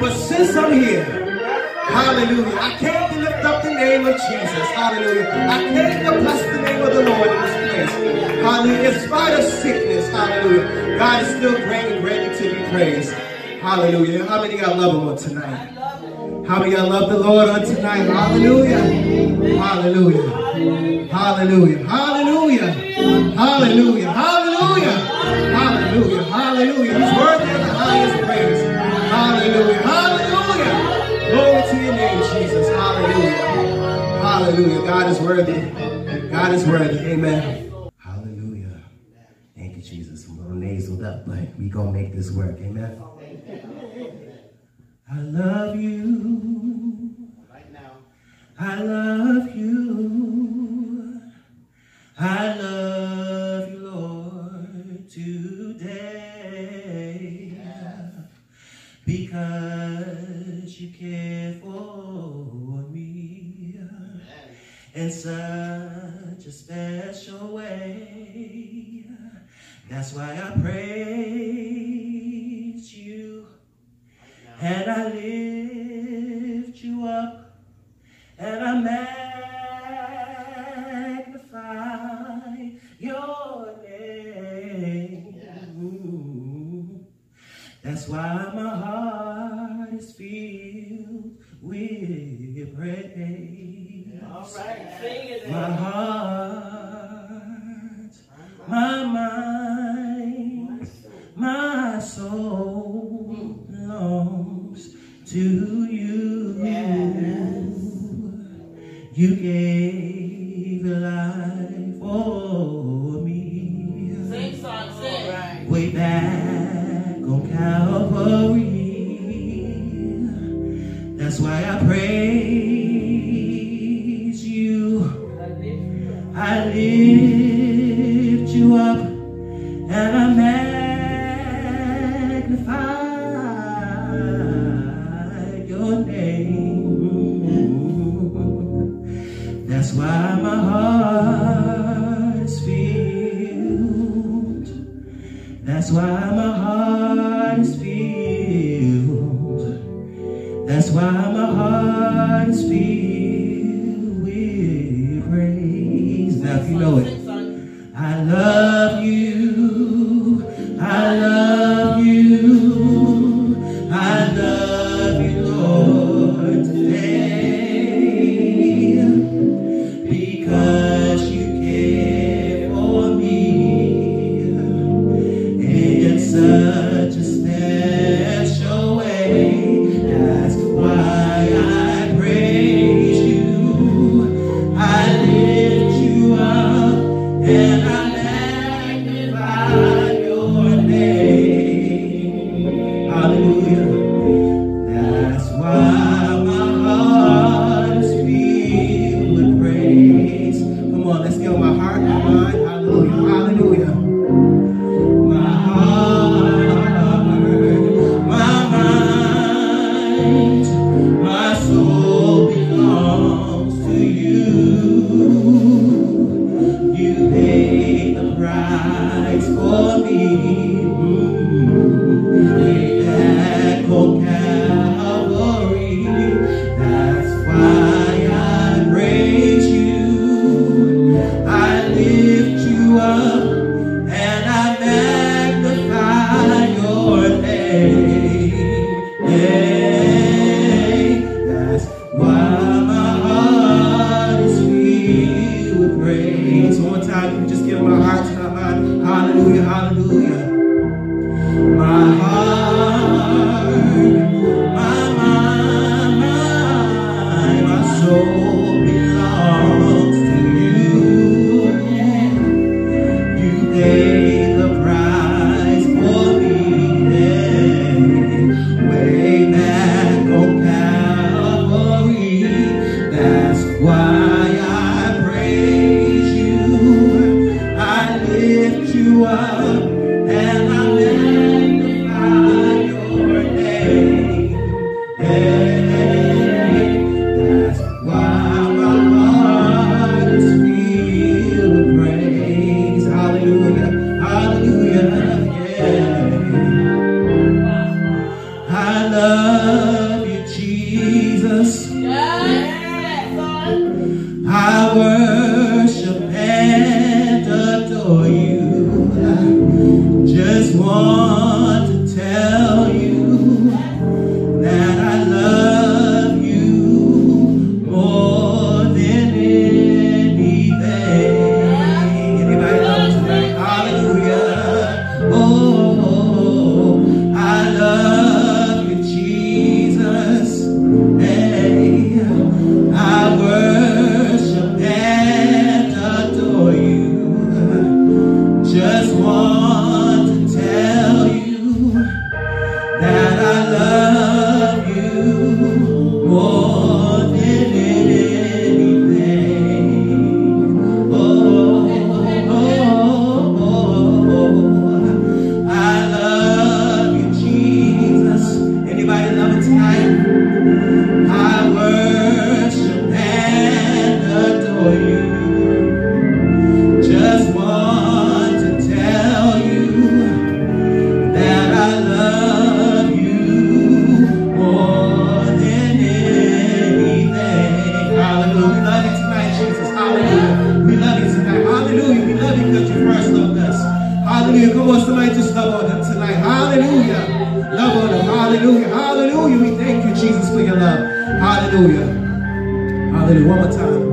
But since I'm here, hallelujah, I came to lift up the name of Jesus. Hallelujah. I came to bless the name of the Lord in this place. Hallelujah. In spite of sickness, hallelujah, God is still great and ready to be praised. Hallelujah. How many y'all love him on tonight? How many y'all love the Lord on tonight? Hallelujah. Hallelujah. Hallelujah. Hallelujah. Hallelujah. Hallelujah. Hallelujah. Hallelujah. He's worthy Hallelujah. God is worthy. God is worthy. Amen. Hallelujah. Thank you, Jesus. I'm a little nasaled up, but we gonna make this work. Amen. I love you. Right now. I love you. I love you, Lord, today. Yeah. Because in such a special way. That's why I praise you and I lift you up and I magnify your name. That's why my heart is filled with praise. All right, sing it. My heart, my mind, my soul belongs to you. You gave your life for me. Sing song, sing. Way back on Calvary. That's why I praise up and I magnify your name. That's why my heart is filled. That's why my heart is filled. That's why my heart is filled with praise. Now, if you know it, I love you. Love you, Jesus. Yes. I worship and adore you. Just want to tell Come on, somebody just love on him tonight. Hallelujah. Love on him. Hallelujah. Hallelujah. We thank you, Jesus, for your love. Hallelujah. Hallelujah. One more time.